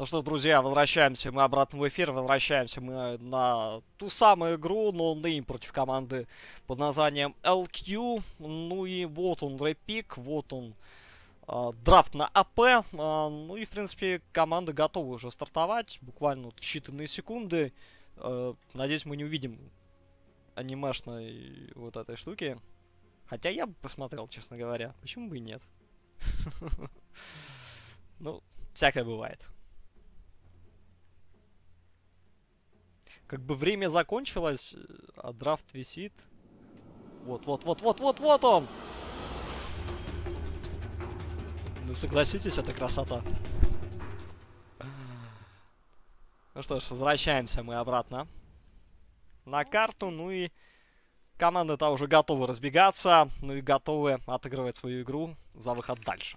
Ну что ж, друзья, возвращаемся мы обратно в эфир, возвращаемся мы на ту самую игру, но name против команды под названием LQ. Ну и вот он рэпик, вот он э, драфт на АП. Э, ну и, в принципе, команды готовы уже стартовать, буквально вот считанные секунды. Э, надеюсь, мы не увидим анимешной вот этой штуки. Хотя я бы посмотрел, честно говоря. Почему бы и нет? Ну, всякое бывает. Как бы время закончилось, а драфт висит. Вот, вот, вот, вот, вот, вот он! Ну согласитесь, это красота. Ну что ж, возвращаемся мы обратно на карту. Ну и команды-то уже готовы разбегаться. Ну и готовы отыгрывать свою игру за выход дальше.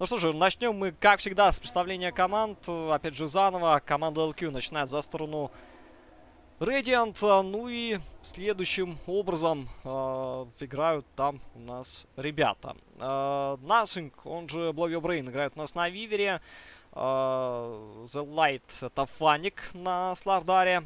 Ну что же, начнем мы, как всегда, с представления команд. Опять же, заново. Команда LQ начинает за сторону Radiant. Ну и следующим образом э, играют там у нас ребята. Э, Nothing, он же Blow Your Brain, играет у нас на Вивере. Э, The Light это Фаник на Слардаре.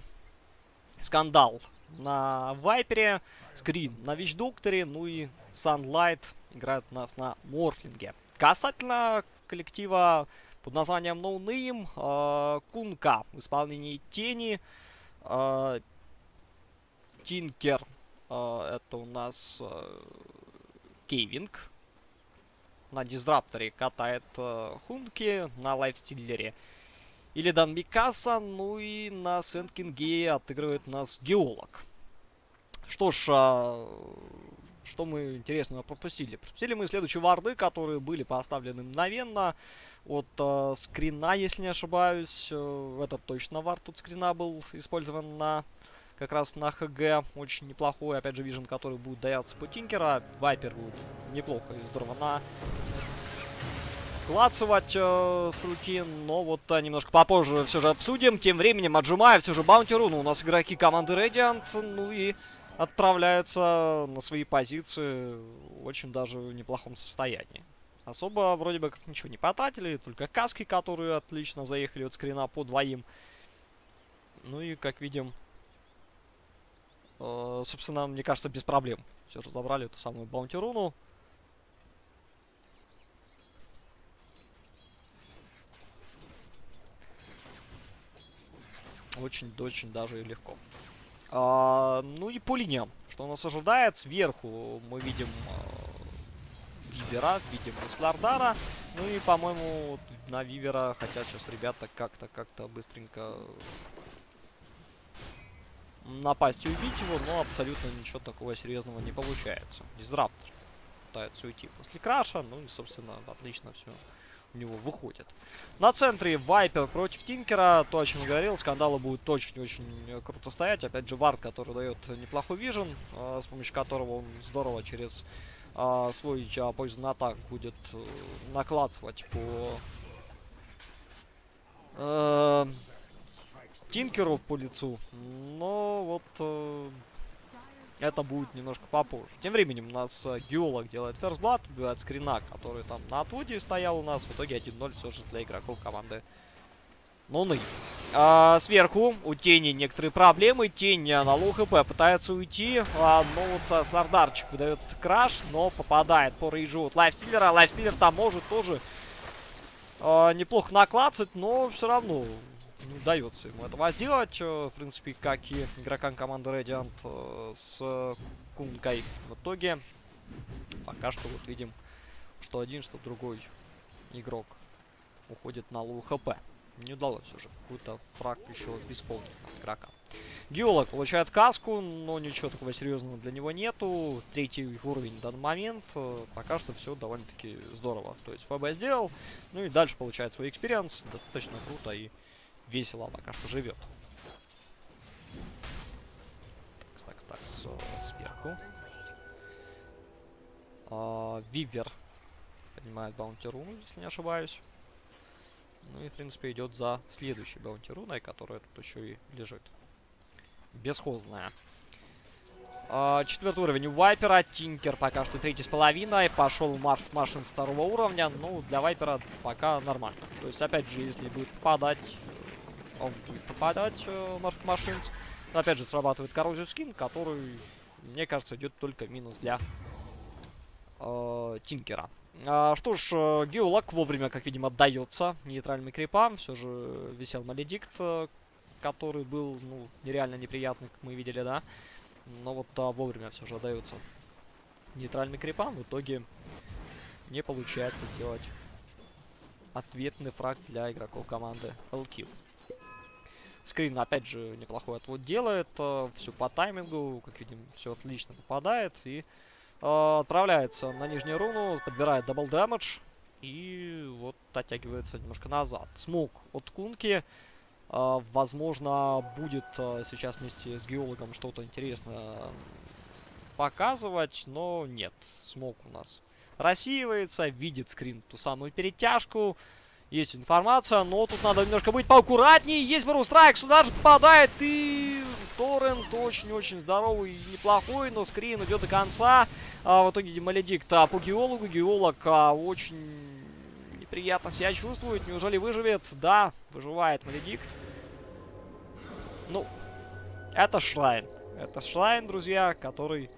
Скандал на Вайпере. Скрин на Вич-Докторе. Ну и Sunlight играет у нас на Морфлинге. Касательно коллектива под названием No Name, э, Кунка в исполнении Тени, Тинкер, э, это у нас э, Кейвинг, на Дизрапторе катает Хунки, на Лайфстиллере или Дан Микаса, ну и на Сэнд-Кинге отыгрывает нас Геолог. Что ж, что мы интересного пропустили? Пропустили мы следующие варды, которые были поставлены мгновенно от э, скрина, если не ошибаюсь. Э, этот точно вард тут скрина был использован на как раз на ХГ. Очень неплохой, опять же, вижен, который будет даяться по Тинкера. Вайпер будет неплохо и здорово на клацывать э, с руки, но вот э, немножко попозже все же обсудим. Тем временем отжимая все же Баунти Руну. У нас игроки команды Radiant, ну и отправляются на свои позиции в очень даже неплохом состоянии. Особо вроде бы как ничего не потратили, только каски, которые отлично заехали от скрина по двоим. Ну и, как видим, э, собственно, мне кажется, без проблем. Все же забрали эту самую баунти руну. Очень-очень даже и легко. А, ну и по линиям. Что нас ожидает? Сверху мы видим а, Вивера, видим Слардара. Ну и, по-моему, на Вивера хотят сейчас ребята как-то, как-то быстренько напасть и убить его, но абсолютно ничего такого серьезного не получается. Дизраптор пытается уйти после краша, ну и, собственно, отлично все него выходит. На центре Вайпер против Тинкера. То, о чем говорил, скандалы будут очень-очень круто стоять. Опять же, Вард, который дает неплохой вижен, э, с помощью которого он здорово через э, свой э, Poison атак будет э, накладывать по э, Тинкеру по лицу. Но вот э, это будет немножко попозже. Тем временем у нас э, геолог делает First Blood, убивает скрина, который там на отводе стоял у нас. В итоге 1-0 все же для игроков команды Нуны. А, сверху у Тени некоторые проблемы. Тень на low HP пытается уйти. А, но вот а, Слардарчик выдает crush, но попадает по рейджу от Лайфстиллера. Лайфстиллер там может тоже а, неплохо наклацать, но все равно не удается ему этого сделать. Э, в принципе, как и игрокам команды Radiant э, с Кункой. В итоге, пока что вот видим, что один, что другой игрок уходит на low HP. Не удалось уже какой-то фраг еще исполнить от игрока. Геолог получает каску, но ничего такого серьезного для него нету. Третий уровень в данный момент. Э, пока что все довольно-таки здорово. То есть ФБ сделал, ну и дальше получает свой experience. Достаточно круто и весело пока что живет. Так, так, так, сверху. А, Вивер поднимает баунти руну, если не ошибаюсь. Ну и, в принципе, идет за следующей баунти руной, которая тут еще и лежит. Бесхозная. А, четвертый уровень у Вайпера. Тинкер пока что третий с половиной. Пошел марш машин второго уровня. Ну, для Вайпера пока нормально. То есть, опять же, если будет попадать... Он будет попадать э, марш машин. Но, опять же, срабатывает коррозию скин, который, мне кажется, идет только минус для э, Тинкера. А, что ж, э, Геолог вовремя, как видим, отдается нейтральным крипам. Все же висел Маледикт, э, который был, ну, нереально неприятный, как мы видели, да. Но вот а, вовремя все же отдаются нейтральный крипам. В итоге не получается делать ответный фраг для игроков команды LQ. Скрин, опять же, неплохой отвод делает. Э, все по таймингу, как видим, все отлично попадает. И э, отправляется на нижнюю руну, подбирает double damage. И вот оттягивается немножко назад. Смог от Кунки. Uh, возможно, будет uh, сейчас вместе с геологом что-то интересное показывать, но нет. Смог у нас рассеивается, видит скрин ту самую перетяжку. Есть информация, но тут надо немножко быть поаккуратнее. Есть Барустрайк, сюда же попадает. И Торрент очень-очень здоровый и неплохой, но скрин идет до конца. А, в итоге Демоледикт а, по геологу. Геолог а, очень неприятно себя чувствует. Неужели выживет? Да, выживает Маледикт. Ну, это Шрайн. Это Шрайн, друзья, который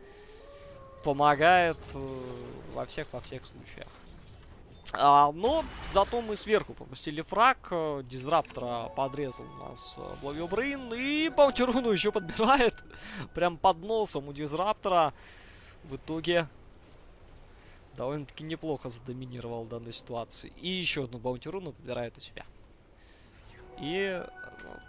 помогает э, во всех, во всех случаях. А, но зато мы сверху пропустили фраг. Э, Дизраптора подрезал у нас э, Бловио Брейн. И Баунтируну еще подбирает. Прям под носом у Дизраптора. В итоге довольно-таки неплохо задоминировал данной ситуации. И еще одну Баунтируну подбирает у себя. И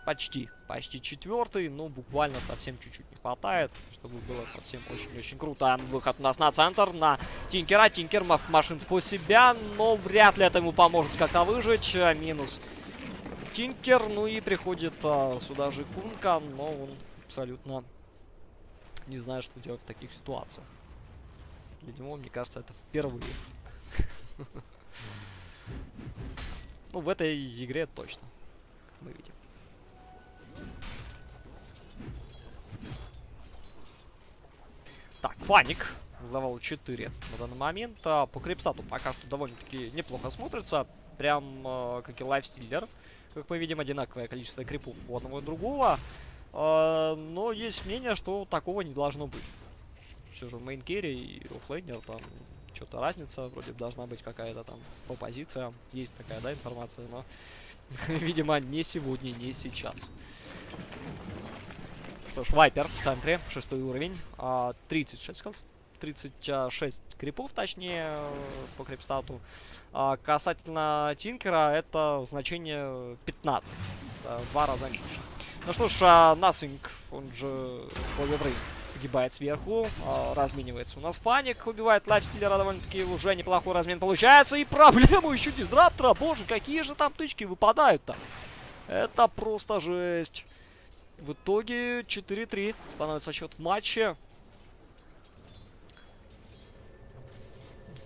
почти, почти четвертый, ну, буквально совсем чуть-чуть не хватает, чтобы было совсем очень-очень круто. Выход у нас на центр, на Тинкера. Тинкер машин по себя, но вряд ли это ему поможет как-то выжить. Минус Тинкер, ну и приходит а, сюда же Кунка, но он абсолютно не знает, что делать в таких ситуациях. Для него, мне кажется, это впервые. Ну, в этой игре точно. Мы видим. Так, Фаник. Level 4 на данный момент. А, по creep stat у пока что довольно-таки неплохо смотрится. Прям э, как и Lifestealer. Как мы видим, одинаковое количество creep ов у одного и другого. Э, но есть мнение, что такого не должно быть. Все же main и offlaner там что-то разница. Вроде должна быть какая-то там по позициям. Есть такая, да, информация, но, видимо, не сегодня, не сейчас. Что ж, Вайпер в центре, шестой уровень. 36, 36 крипов, точнее, по крипстату. А касательно Тинкера, это значение 15. Это два раза меньше. Ну что ж, Nothing, он же Бобби погибает сверху, а, разменивается. У нас Фаник убивает лайфстиллера, довольно-таки уже неплохой размен получается. И проблему еще дизраптора, боже, какие же там тычки выпадают-то. Это просто жесть. В итоге 4-3 становится счет в матче.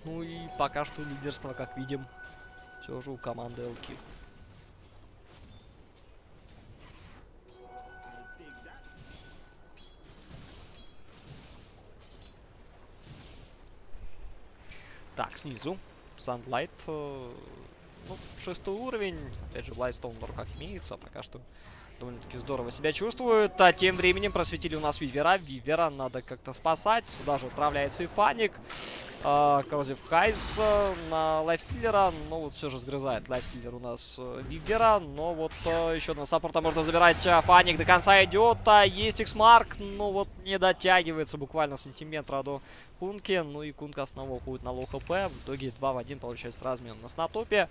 Ну и пока что лидерство, как видим, все же у команды LQ. Так, снизу. Sunlight. Э, ну, шестой уровень. Опять же, Блайстоун в руках имеется. Пока что довольно-таки здорово себя чувствуют. А тем временем просветили у нас Вивера. Вивера надо как-то спасать. Сюда же отправляется и Фаник. Uh, Коррозив Хайз на лайфстиллера, но вот все же сгрызает лайфстиллер у нас uh, Вивера, но вот uh, еще одного саппорта можно забирать, uh, Фаник до конца идет, uh, есть X-Марк, но вот не дотягивается буквально сантиметра до Кунки, ну и Кунка снова уходит на low HP, в итоге 2 в 1 получается размен на топе,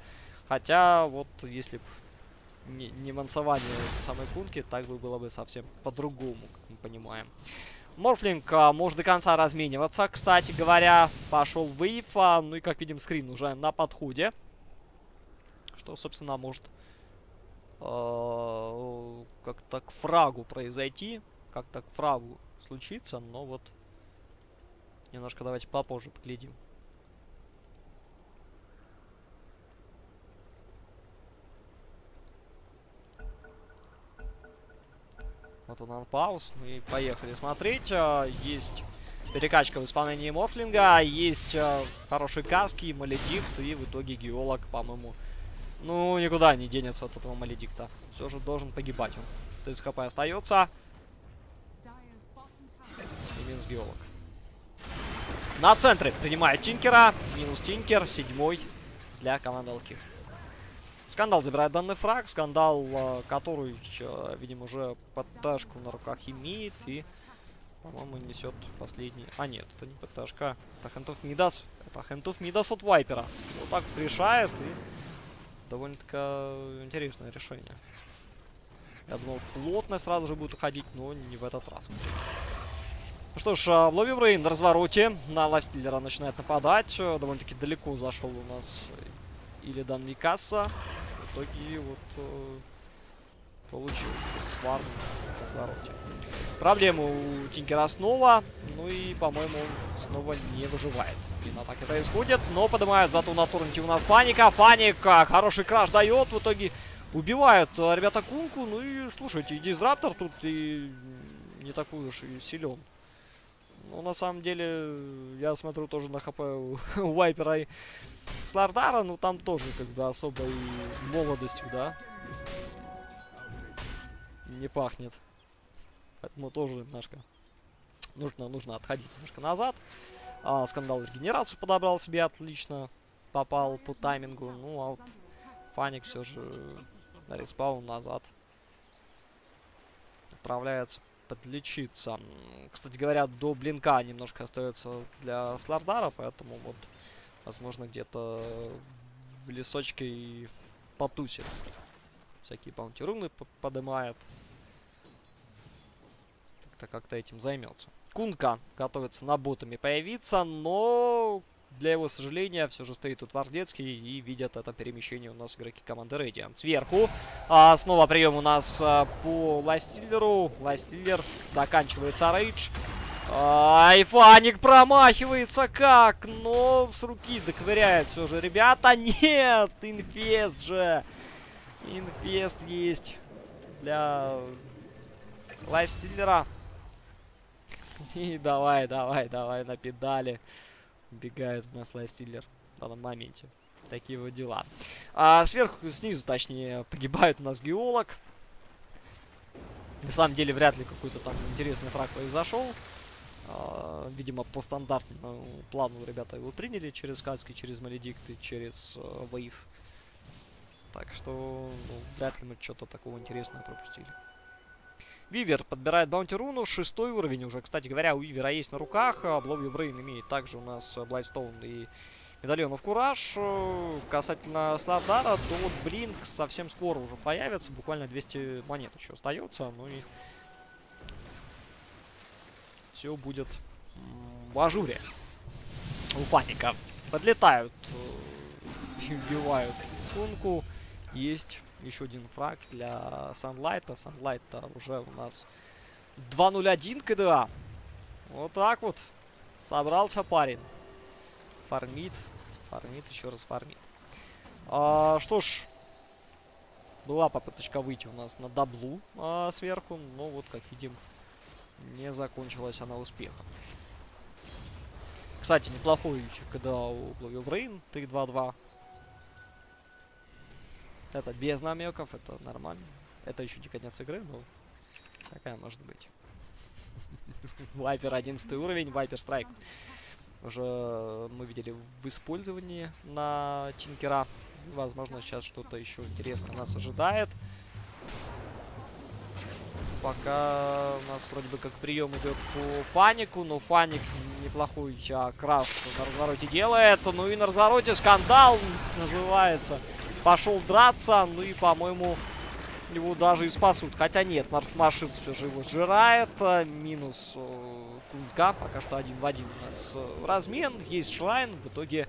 хотя вот если бы не, не мансование самой кунки, так бы было бы совсем по-другому, как мы понимаем. Morphling а, может до конца размениваться, кстати говоря. Пошел wave, а, ну и как видим, скрин уже на подходе. Что, собственно, может э, как-то к frag у произойти. Как-то к фрагу случиться, но вот немножко давайте попозже поглядим. Вот он анпауз. Ну и поехали смотреть. А, есть перекачка в исполнении Морфлинга, есть а, хорошие каски, Маледикт и в итоге геолог, по-моему, ну, никуда не денется от этого Маледикта. Все же должен погибать он. 30 хп остается. И минус геолог. На центре принимает Тинкера. Минус Тинкер, седьмой для команды Алких. Скандал забирает данный фраг. Скандал, э, который, э, видимо, уже ПТшку на руках имеет. И, по-моему, несет последний... А, нет, это не ПТшка. Это Хентов Мидас. Это Хентов Мидас от Вайпера. Вот так решает. И довольно-таки интересное решение. Я думал, плотно сразу же будет уходить, но не в этот раз. Ну что ж, а, Лови Брейн на развороте на лайфстиллера начинает нападать. Э, довольно-таки далеко зашел у нас или Дан Микаса. В итоге вот э, получил сварм на развороте. Проблема у Тинкера снова. Ну и, по-моему, он снова не выживает. Блин, атака происходит, но поднимают зато на турнике у нас паника. Паника, хороший краш дает. В итоге убивают э, ребята Кунку. Ну и, слушайте, Дизраптор тут и не такой уж и силен. Ну, на самом деле, я смотрю тоже на хп у, у Вайпера и Слардара, ну там тоже как бы особой молодостью, да, не пахнет. Поэтому тоже немножко нужно, нужно отходить немножко назад. А, скандал регенерацию подобрал себе отлично. Попал по таймингу. Ну, а вот Фаник все же на респаун назад отправляется подлечиться. Кстати говоря, до блинка немножко остается для Слардара, поэтому вот, возможно, где-то в лесочке и потусит. Всякие bounty-руны поднимает. Как-то как-то этим займется. Кунка готовится на bottom е появиться, но для его сожаления, все же стоит тут Вардецкий и видят это перемещение у нас игроки команды Radiant. Сверху а, снова прием у нас а, по Lifestealer у. Lifestealer заканчивается рейдж. А Фаник промахивается как? Но с руки доковыряет все же. Ребята, нет! Infest же! Инфест есть для лайфстиллера. И давай, давай, давай на педали убегает у нас лайфстиллер в данном моменте. Такие вот дела. А сверху, снизу, точнее, погибает у нас геолог. На самом деле, вряд ли какой-то там интересный фраг произошел. А, видимо, по стандартному плану ребята его приняли через Кацки, через Маледикты, через uh, Вейв. Так что, ну, вряд ли мы что-то такого интересного пропустили. Weaver подбирает bounty руну, шестой уровень уже. Кстати говоря, у Weaver а есть на руках. Blowyourbrain имеет также у нас Blight Stone и Medallion of Courage. Касательно Слардара, то вот Blink совсем скоро уже появится. Буквально 200 монет еще остается. Ну и все будет в ажуре. У паника. Подлетают, э, убивают Сунку. Есть еще один фраг для Санлайта. Санлайта уже у нас 2-0-1 КДА. Вот так вот. Собрался парень. Фармит. Фармит, еще раз фармит. А, что ж. Была попыточка выйти у нас на даблу а, сверху. Но вот, как видим, не закончилась она успехом. Кстати, неплохой КДА у Бловил Брейн. 3-2-2. Это без намеков, это нормально. Это еще не конец игры, но такая может быть. Вайпер 11 уровень, Вайпер Страйк. Уже мы видели в использовании на Тинкера. Возможно, сейчас что-то еще интересное нас ожидает. Пока у нас вроде бы как прием идет по Фанику, но Фаник неплохой а, краш на развороте делает. Ну и на развороте скандал называется пошел драться, ну и, по-моему, его даже и спасут. Хотя нет, марш-машин все же его сжирает. А, минус э, Кунка, пока что один в один у нас э, размен. Есть шлайн, в итоге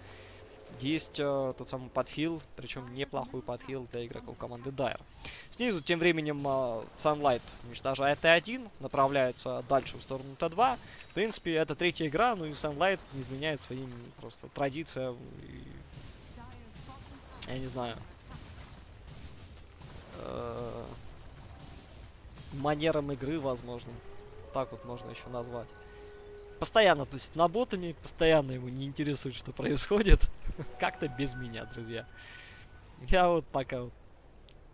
есть э, тот самый подхил, причем неплохой подхил для игроков команды Дайр. Снизу тем временем э, Sunlight уничтожает Т1, направляется дальше в сторону Т2. В принципе, это третья игра, ну и Sunlight не изменяет своим просто традициям и я не знаю, э, манерам игры, возможно. Так вот можно еще назвать. Постоянно тусит на ботами, постоянно ему не интересует, что происходит. Как-то без меня, друзья. Я вот пока вот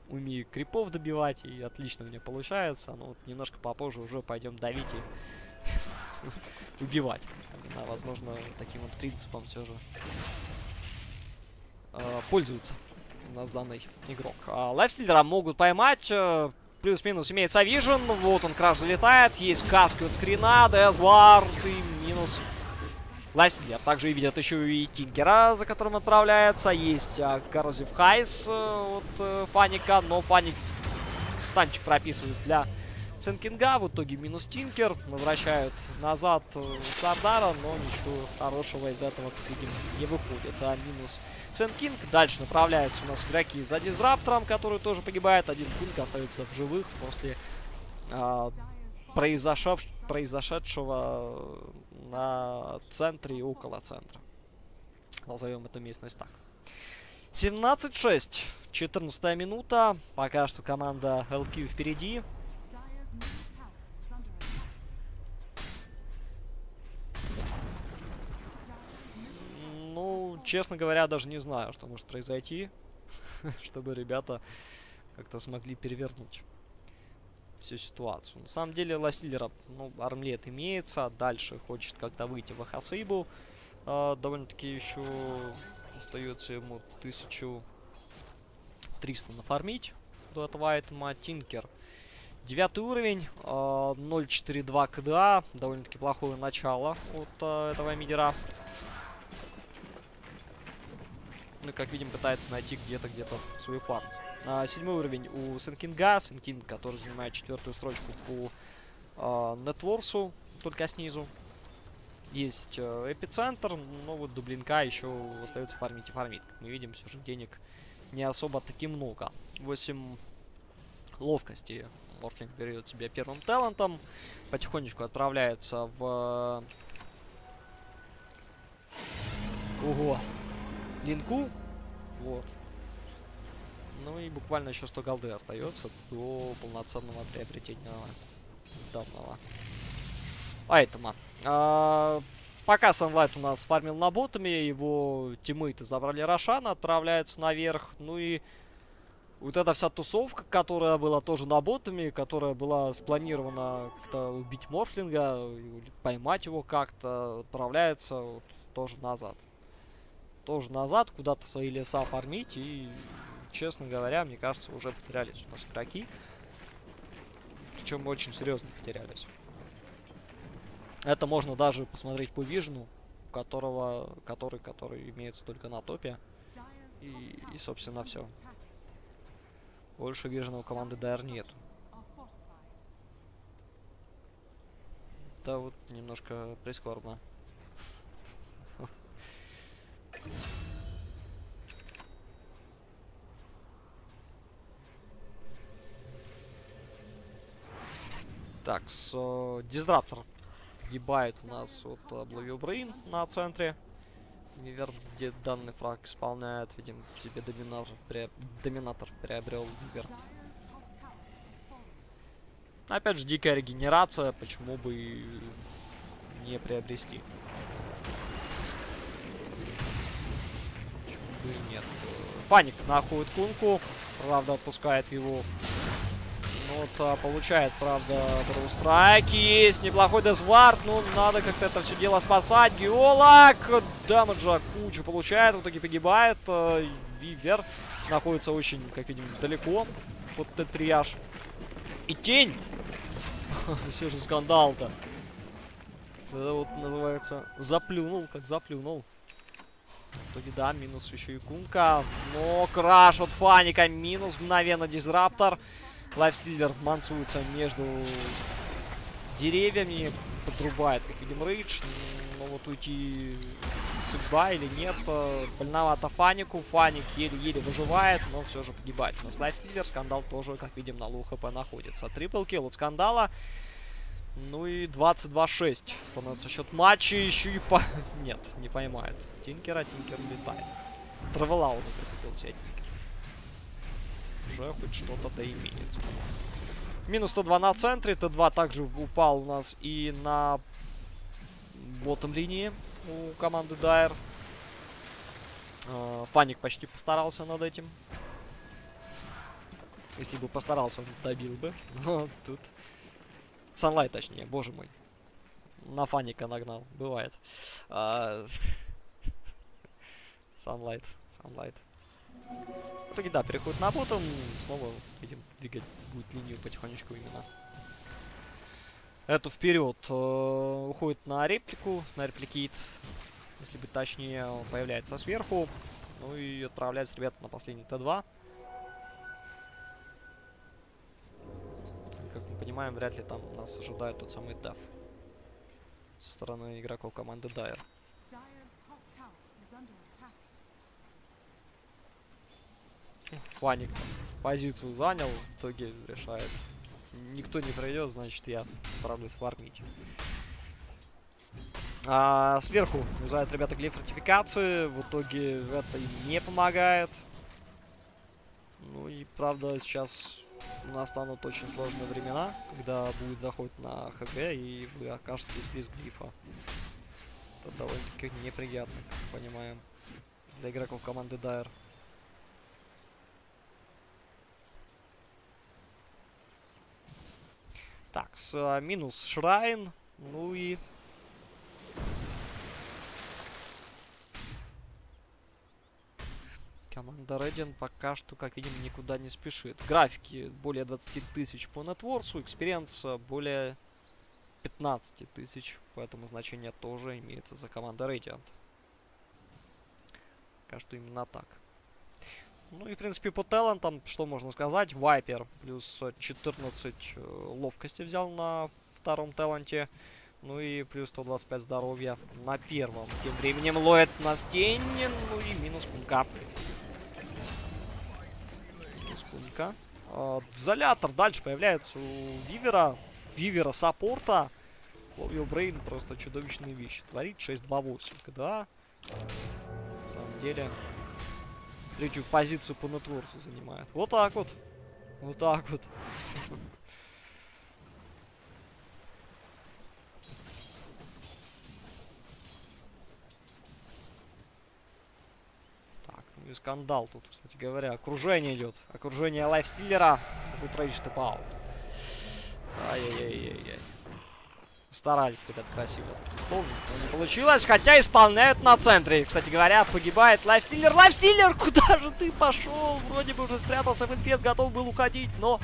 умею крипов добивать, и отлично мне получается. Но вот немножко попозже уже пойдем давить и убивать. Возможно, таким вот принципом все же э, пользуется у нас данный игрок. А, могут поймать. Э, Плюс-минус имеется вижен. Вот он, краш залетает. Есть каски от скрина. Дезвард и минус Lifestealer. Также видят еще и Тинкера, за которым отправляется. Есть а, Corrosive Haze э, от Фаника. Но Фаник stun чик прописывает для Сенкинга. В итоге минус Тинкер. Возвращают назад э, Слардара. Но ничего хорошего из этого, как видим, не выходит. А минус Сенкинг. Дальше направляются у нас игроки за Дизраптором, который тоже погибает. Один Кунка остается в живых после а, произошев... произошедшего на центре и около центра. Назовем эту местность так. 17-6. 14 минута. Пока что команда LQ впереди. Ну, честно говоря, даже не знаю, что может произойти, чтобы ребята как-то смогли перевернуть всю ситуацию. На самом деле, Ластиллера, ну, армлет имеется, дальше хочет как-то выйти в Ахасыбу. Э, Довольно-таки еще остается ему 1300 нафармить до этого айтема. Тинкер. Девятый уровень, э, 0.42 КДА, довольно-таки плохое начало от э, этого мидера. Ну, как видим, пытается найти где-то, где-то свою фарм. А, седьмой уровень у Сенкинга. Сенкинг, который занимает четвертую строчку по а, Нетворсу, только снизу. Есть эпицентр, но вот Дублинка еще остается фармить и фармить. Мы видим, все же денег не особо таки много. 8 ловкости Морфлинг берет себе первым талантом. Потихонечку отправляется в... Ого! Линку. Вот. Ну и буквально еще 100 голды остается до полноценного приобретения данного айтема. А, пока Sunlight у нас фармил на ботами, его тиммейты забрали Рошана, отправляются наверх. Ну и вот эта вся тусовка, которая была тоже на ботами, которая была спланирована как-то убить Морфлинга, поймать его как-то, отправляется вот, тоже назад. Тоже назад, куда-то свои леса фармить и честно говоря, мне кажется, уже потерялись у нас игроки. Причем очень серьезно потерялись. Это можно даже посмотреть по вижну, которого, который, который имеется только на топе. И, и собственно, все. Больше вижена у команды DR нет. Да вот немножко прискорбно. Так, с, Дизраптор погибает у нас от uh, Brain на центре. Невер, где данный фраг исполняет, видим, себе доминатор, при... доминатор приобрел Нивер. Опять же, дикая регенерация, почему бы не приобрести. Почему бы и нет. Паник находит Кунку, правда, отпускает его вот, а, получает, правда, Страйк есть. Неплохой дезвард. Ну, надо как-то это все дело спасать. Геолог. Дамаджа кучу получает. В итоге погибает. А, Вивер находится очень, как видим, далеко под этот трияж. И тень. Все же скандал-то. Это вот называется заплюнул, как заплюнул. В итоге, да, минус еще и Кунка. Но краш от Фаника. Минус мгновенно Дизраптор. Лайфстиллер мансуется между деревьями, подрубает, как видим, рейдж. Но вот уйти судьба или нет. Больновато Фанику. Фаник еле-еле выживает, но все же погибает. Но Lifestealer, скандал тоже, как видим, на low HP находится. Triple kill от скандала. Ну и 22-6 становится счет матча. Еще и по... Нет, не поймает. Тинкера, Тинкер летает. Travel а уже прикупил себе уже хоть что-то да имеется. Минус 102 на центре. Т2 также упал у нас и на ботом линии у команды Дайер. Э, Фаник почти постарался над этим. Если бы постарался, он добил бы. Но тут... Санлайт, точнее, боже мой. На Фаника нагнал. Бывает. А, Sunlight. В итоге, да, переходит на ботом. Снова, видим, двигать будет линию потихонечку именно. Эту вперед. Э, уходит на реплику, на репликит. Если быть точнее, он появляется сверху. Ну и отправляется ребята на последний Т2. Как мы понимаем, вряд ли там нас ожидает тот самый деф со стороны игроков команды Дайер. Фаник позицию занял, в итоге решает. Никто не пройдет, значит я отправлюсь фармить. А, сверху уезжают ребята глиф фортификации. В итоге это им не помогает. Ну и правда сейчас настанут очень сложные времена, когда будет заход на ХГ и вы окажетесь без глифа. Это довольно-таки неприятно, как понимаем, для игроков команды Dire. Так, с, а, минус Shrine. Ну и... Команда Radiant пока что, как видим, никуда не спешит. Графики более 20 тысяч по networth у, experience более 15 тысяч, поэтому значение тоже имеется за командой Radiant. Пока что именно так. Ну и, в принципе, по талантам, что можно сказать? Вайпер плюс 14 э, ловкости взял на втором таланте. Ну и плюс 125 здоровья на первом. Тем временем Лоэт на стене. Ну и минус кунка. Минус кунка. А, Дзолятор дальше появляется у Вивера. Вивера саппорта. Ловил Брейн просто чудовищные вещи. Творит 6-2-8. Да. На самом деле третью позицию по нетворсу занимает. Вот так вот. Вот так вот. Так, ну и скандал тут, кстати говоря. Окружение идет. Окружение лайфстиллера. Тут рейдж типа Ай-яй-яй-яй-яй. Старались, ребят, красиво исполнить, но не получилось, хотя исполняют на центре. Кстати говоря, погибает Lifestealer. Lifestealer, куда же ты пошел? Вроде бы уже спрятался в infest, готов был уходить, но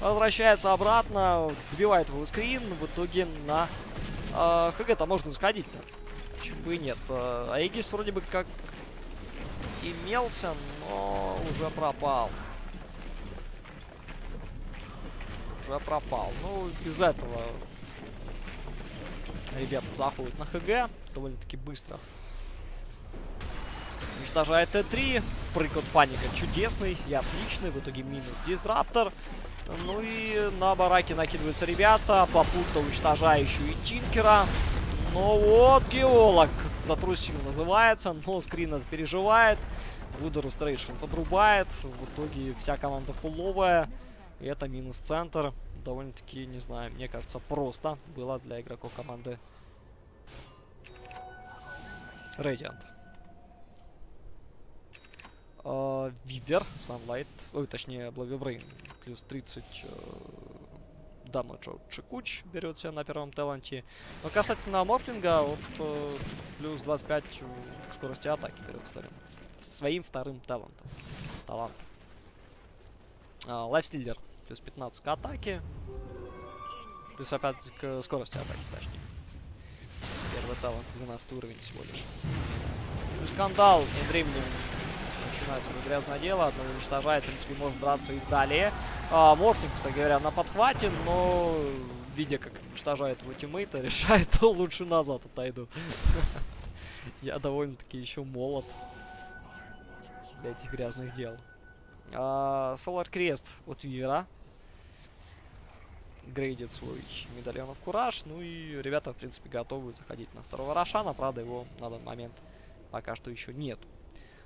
возвращается обратно, добивает его скрин. В итоге на э, HG-то можно сходить-то. Почему бы и нет. Aegis вроде бы как имелся, но уже пропал. Уже пропал. Ну, без этого ребята заходят на HG довольно-таки быстро. Уничтожает Т3. Прыг от Фаника чудесный и отличный. В итоге минус Дизраптор. Ну и на бараке накидываются ребята. Попутно уничтожающую и Тинкера. Ну вот, геолог затрусил называется. Но скрин переживает. Voodoo Restoration подрубает. В итоге вся команда full овая. И это минус центр довольно-таки, не знаю, мне кажется, просто было для игроков команды Radiant. Uh, Вивер, Sunlight, ой, точнее, Блавибрейн, плюс 30 uh, дамаджа Чекуч берет себя на первом таланте. Но касательно Морфлинга, вот uh, плюс 25 скорости атаки берет своим вторым талантом. Талант. Lifestealer плюс 15 к атаке. Плюс опять к скорости атаки, точнее. Первый талант, 12 уровень всего лишь. Скандал, тем временем начинается грязное дело. Одного уничтожает, в принципе, может драться и далее. А, Morphling, кстати говоря, на подхвате, но видя, как уничтожает его teammate а, решает, то лучше назад отойду. Я довольно-таки еще молод для этих грязных дел. Solar Crest от Weaver а grade ит свой Medallion of Courage. Ну и ребята, в принципе, готовы заходить на второго Рошана. Правда, его на данный момент пока что еще нет.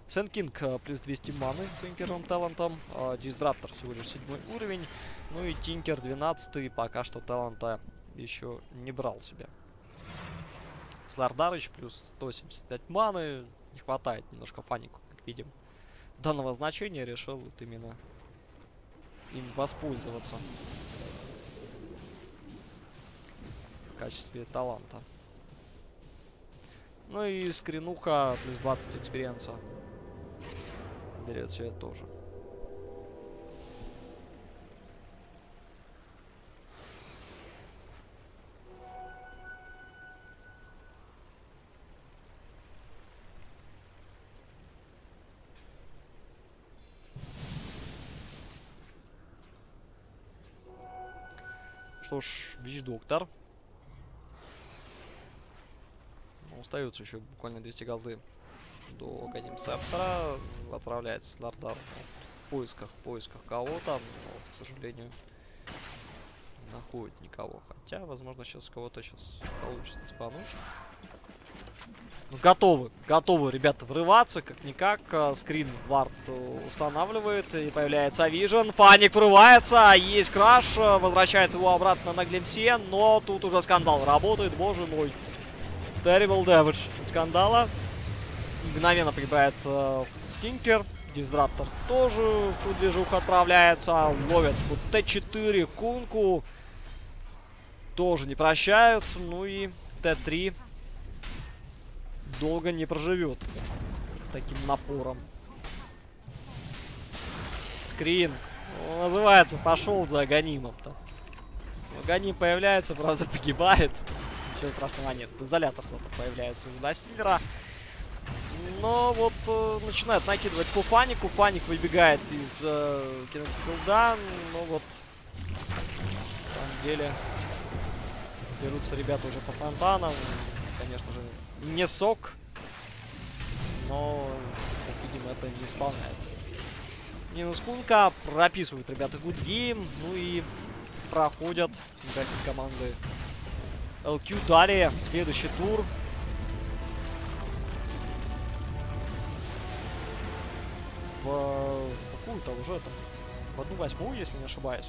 Сент Кинг э, плюс 200 маны своим первым талантом. Э, Дизраптор всего лишь седьмой уровень. Ну и Тинкер 12 пока что таланта еще не брал себе. Слардарыч плюс 175 маны. Не хватает немножко Фаннику, как видим. Данного значения решил вот именно им воспользоваться. В качестве таланта. Ну и скринуха плюс 20 experience а. Берет это тоже. Что ж, Вич-доктор. Ну, остается еще буквально 200 голды до Ганим Септора. Отправляется Лардар в поисках, в поисках кого-то. Но, к сожалению, не находит никого. Хотя, возможно, сейчас кого-то сейчас получится спануть. Ну, готовы, готовы, ребята, врываться, как-никак. Э, скрин Вард э, устанавливает, и появляется Вижен. Фаник врывается, есть краш, э, возвращает его обратно на Глимсе, но тут уже скандал работает, боже мой. Terrible damage от скандала. Мгновенно погибает э, Тинкер. Дизраптор тоже в движуху отправляется. Ловят вот Т4, Кунку. Тоже не прощают. Ну и Т3 долго не проживет таким напором. Скрин. Ну, называется, пошел за Аганимом-то. Аганим появляется, правда, погибает. Ничего страшного нет. Изолятор появляется у Дастиллера. Но вот э, начинает накидывать по фанику. Фаник выбегает из э, кинофилда. Но вот на самом деле берутся ребята уже по фонтанам. Конечно же, не сок. Но, как видим, это не исполняется. Минус кунка. Прописывают ребята good game. Ну и проходят график команды LQ. Далее, следующий тур. В какую-то уже там, в одну восьмую, если не ошибаюсь.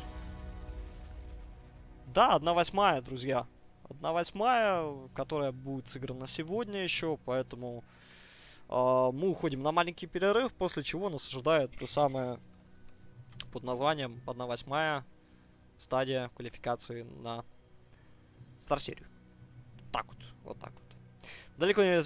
Да, одна восьмая, друзья. Одна восьмая, которая будет сыграна сегодня еще, поэтому э, мы уходим на маленький перерыв, после чего нас ожидает то самое под названием одна восьмая стадия квалификации на Стар-серию. Так вот, вот так вот. Далеко не